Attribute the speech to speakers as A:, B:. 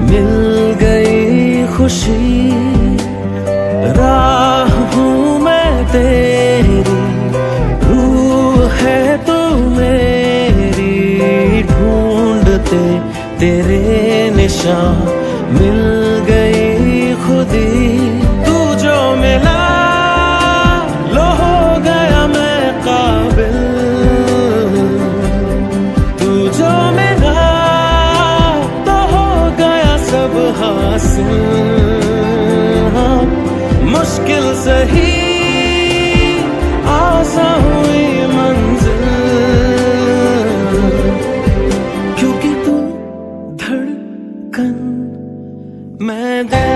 A: मिल गई खुशी। राह हूँ मैं तेरी, रूह है तू मेरी। ढूंढते तेरे निशान, मिल गई पास हाँ, मुश्किल सही आसा हुई मंजिल। क्योंकि तू धड़कन मैं दे